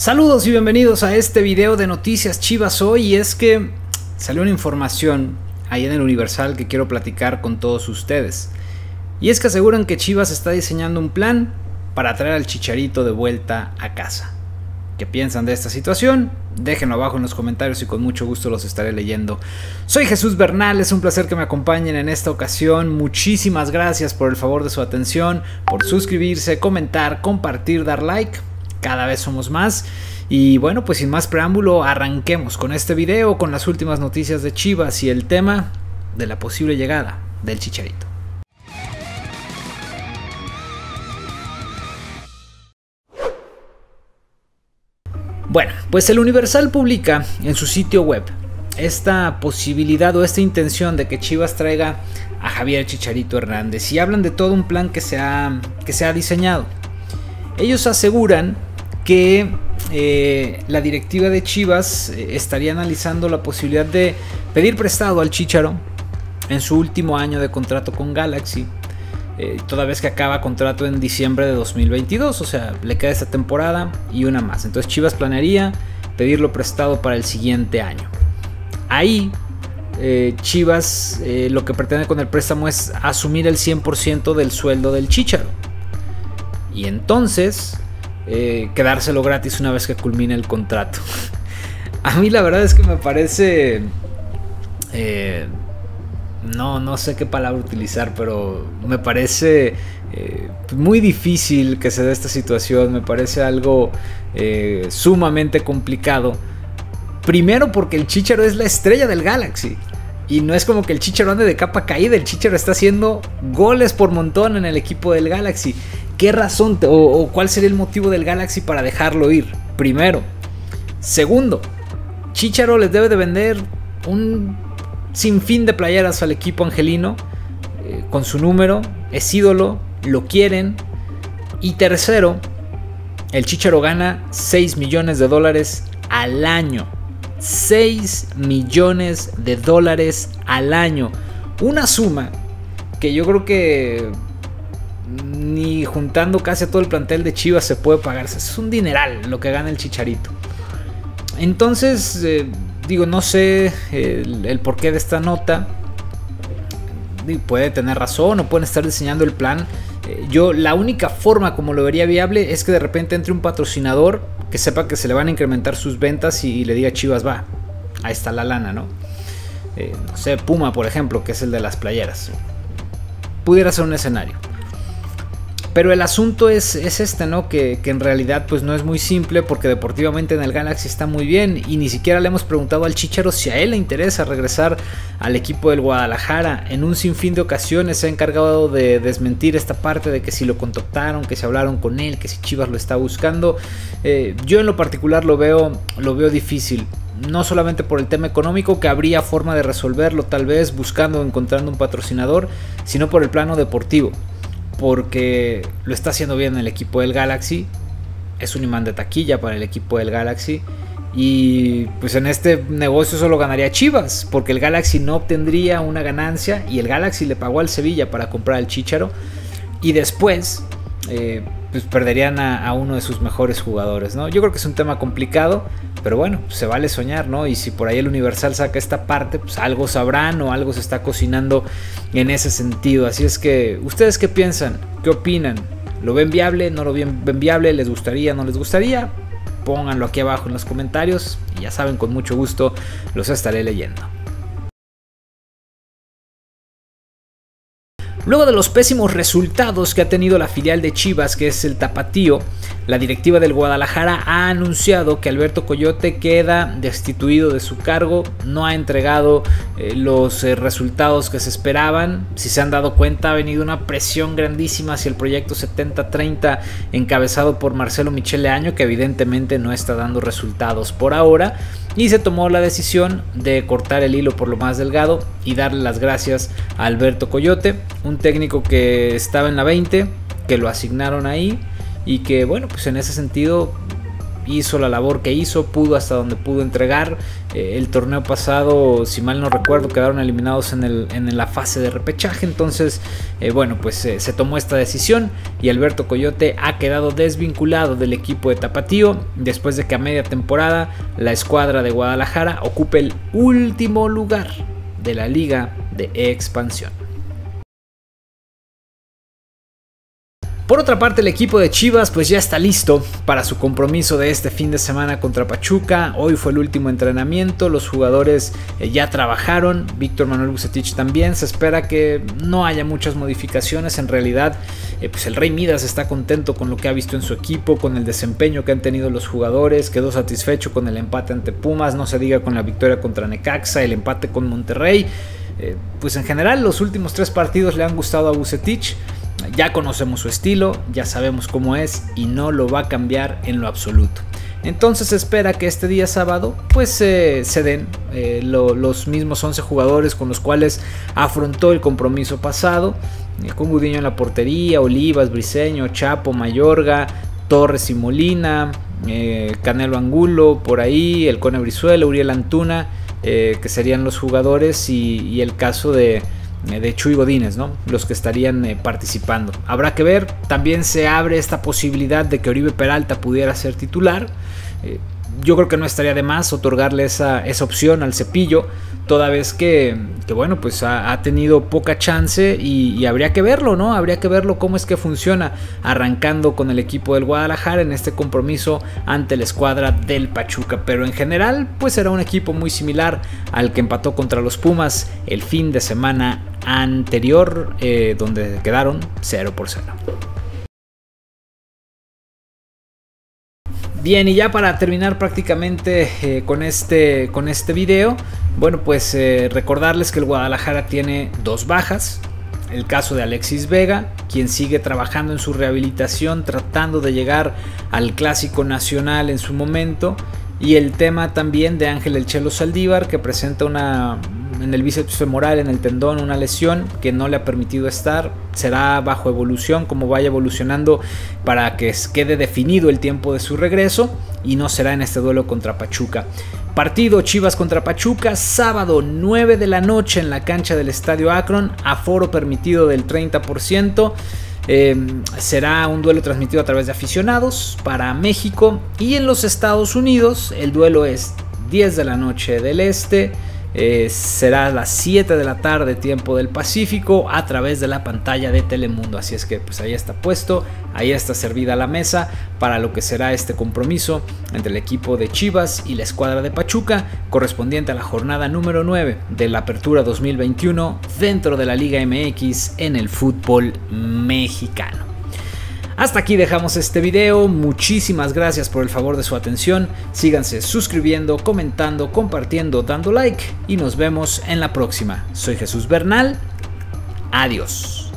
Saludos y bienvenidos a este video de Noticias Chivas hoy y es que salió una información ahí en el Universal que quiero platicar con todos ustedes. Y es que aseguran que Chivas está diseñando un plan para traer al Chicharito de vuelta a casa. ¿Qué piensan de esta situación? Déjenlo abajo en los comentarios y con mucho gusto los estaré leyendo. Soy Jesús Bernal, es un placer que me acompañen en esta ocasión. Muchísimas gracias por el favor de su atención, por suscribirse, comentar, compartir, dar like. Cada vez somos más. Y bueno, pues sin más preámbulo, arranquemos con este video, con las últimas noticias de Chivas y el tema de la posible llegada del Chicharito. Bueno, pues el Universal publica en su sitio web esta posibilidad o esta intención de que Chivas traiga a Javier Chicharito Hernández y hablan de todo un plan que se ha, que se ha diseñado. Ellos aseguran que eh, la directiva de Chivas eh, estaría analizando la posibilidad de pedir prestado al Chicharo en su último año de contrato con Galaxy eh, toda vez que acaba contrato en diciembre de 2022, o sea, le queda esta temporada y una más. Entonces Chivas planearía pedirlo prestado para el siguiente año. Ahí Chivas lo que pretende con el préstamo es asumir el 100% del sueldo del Chicharo. Y entonces quedárselo gratis una vez que culmine el contrato. A mí la verdad es que me parece no, no sé qué palabra utilizar, pero me parece eh, muy difícil que se dé esta situación, me parece algo eh, sumamente complicado. Primero porque el Chicharo es la estrella del Galaxy. Y no es como que el Chicharo ande de capa caída, el Chicharo está haciendo goles por montón en el equipo del Galaxy. ¿Qué razón o, cuál sería el motivo del Galaxy para dejarlo ir? Primero. Segundo, Chicharo les debe de vender un sin fin de playeras al equipo angelino eh, con su número, es ídolo, lo quieren. Y tercero, el Chicharo gana 6 millones de dólares al año. 6 millones de dólares al año. Una suma que yo creo que ni juntando casi a todo el plantel de Chivas se puede pagar. Es un dineral lo que gana el Chicharito. Entonces, eh, digo, no sé el, porqué de esta nota. Puede tener razón o pueden estar diseñando el plan. Eh, yo la única forma como lo vería viable es que de repente entre un patrocinador que sepa que se le van a incrementar sus ventas y, le diga Chivas va. Ahí está la lana, ¿no? Eh, no sé, Puma, por ejemplo, que es el de las playeras. Pudiera ser un escenario. Pero el asunto es, este, ¿no? Que, en realidad pues no es muy simple porque deportivamente en el Galaxy está muy bien y ni siquiera le hemos preguntado al Chicharo si a él le interesa regresar al equipo del Guadalajara. En un sinfín de ocasiones se ha encargado de desmentir esta parte de que si lo contactaron, que se hablaron con él, que si Chivas lo está buscando. Eh, yo en lo particular lo veo, lo veo difícil no solamente por el tema económico, que habría forma de resolverlo tal vez buscando o encontrando un patrocinador, sino por el plano deportivo porque lo está haciendo bien el equipo del Galaxy. Es un imán de taquilla para el equipo del Galaxy. Y pues en este negocio solo ganaría Chivas, porque el Galaxy no obtendría una ganancia y el Galaxy le pagó al Sevilla para comprar el Chicharo. Y después, eh, pues perderían a, uno de sus mejores jugadores, ¿no? Yo creo que es un tema complicado, pero bueno, se vale soñar, ¿no? Y si por ahí el Universal saca esta parte, pues algo sabrán o algo se está cocinando en ese sentido. Así es que, ¿ustedes qué piensan? ¿Qué opinan? ¿Lo ven viable? ¿No lo ven, viable? ¿Les gustaría? ¿No les gustaría? Pónganlo aquí abajo en los comentarios y ya saben, con mucho gusto los estaré leyendo. Luego de los pésimos resultados que ha tenido la filial de Chivas, que es el Tapatío, la directiva del Guadalajara ha anunciado que Alberto Coyote queda destituido de su cargo, no ha entregado eh, los eh, resultados que se esperaban. Si se han dado cuenta, ha venido una presión grandísima hacia el proyecto 70-30 encabezado por Marcelo Michele Año, que evidentemente no está dando resultados por ahora y se tomó la decisión de cortar el hilo por lo más delgado y darle las gracias a Alberto Coyote, un técnico que estaba en la 20, que lo asignaron ahí y que bueno, pues en ese sentido hizo la labor que hizo, pudo hasta donde pudo entregar. Eh, el torneo pasado, si mal no recuerdo, quedaron eliminados en, el, en la fase de repechaje. Entonces, eh, bueno, pues se tomó esta decisión y Alberto Coyote ha quedado desvinculado del equipo de Tapatío después de que a media temporada la escuadra de Guadalajara ocupe el último lugar de la liga de expansión. Por otra parte, el equipo de Chivas pues ya está listo para su compromiso de este fin de semana contra Pachuca. Hoy fue el último entrenamiento, los jugadores eh, ya trabajaron, Víctor Manuel Bucetich también. Se espera que no haya muchas modificaciones. En realidad, eh, pues el Rey Midas está contento con lo que ha visto en su equipo, con el desempeño que han tenido los jugadores, quedó satisfecho con el empate ante Pumas, no se diga con la victoria contra Necaxa, el empate con Monterrey. Eh, pues en general los últimos tres partidos le han gustado a Bucetich. Ya conocemos su estilo, ya sabemos cómo es y no lo va a cambiar en lo absoluto. Entonces espera que este día sábado pues se den eh, los mismos 11 jugadores con los cuales afrontó el compromiso pasado. Eh, con Gudiño en la portería, Olivas, Briseño, Chapo, Mayorga, Torres y Molina, eh, Canelo Angulo por ahí, el Cone Brizuela, Uriel Antuna, que serían los jugadores y el caso de, eh, de Chuy Godínez, ¿no? Los que estarían eh, participando. Habrá que ver, también se abre esta posibilidad de que Oribe Peralta pudiera ser titular. Eh, yo creo que no estaría de más otorgarle esa, esa opción al cepillo, toda vez que, bueno, pues ha, tenido poca chance y, habría que verlo, ¿no? Habría que verlo cómo es que funciona arrancando con el equipo del Guadalajara en este compromiso ante la escuadra del Pachuca. Pero en general, pues será un equipo muy similar al que empató contra los Pumas el fin de semana anterior, eh, donde quedaron 0 por 0. Bien, y ya para terminar prácticamente eh, con, este, con este video, bueno, pues eh, recordarles que el Guadalajara tiene dos bajas. El caso de Alexis Vega, quien sigue trabajando en su rehabilitación, tratando de llegar al clásico nacional en su momento. Y el tema también de Ángel El Chelo Saldívar, que presenta una, en el bíceps femoral, en el tendón, una lesión que no le ha permitido estar. Será bajo evolución, como vaya evolucionando para que quede definido el tiempo de su regreso y no será en este duelo contra Pachuca. Partido Chivas contra Pachuca, sábado 9 de la noche en la cancha del Estadio Akron, aforo permitido del 30%. Eh, será un duelo transmitido a través de aficionados para México y en los Estados Unidos el duelo es 10 de la noche del este, eh, será a las 7 de la tarde tiempo del Pacífico a través de la pantalla de Telemundo. Así es que pues ahí está puesto, ahí está servida la mesa para lo que será este compromiso entre el equipo de Chivas y la escuadra de Pachuca correspondiente a la jornada número 9 de la Apertura 2021 dentro de la Liga MX en el fútbol mexicano. Hasta aquí dejamos este video, muchísimas gracias por el favor de su atención, síganse suscribiendo, comentando, compartiendo, dando like y nos vemos en la próxima. Soy Jesús Bernal, adiós.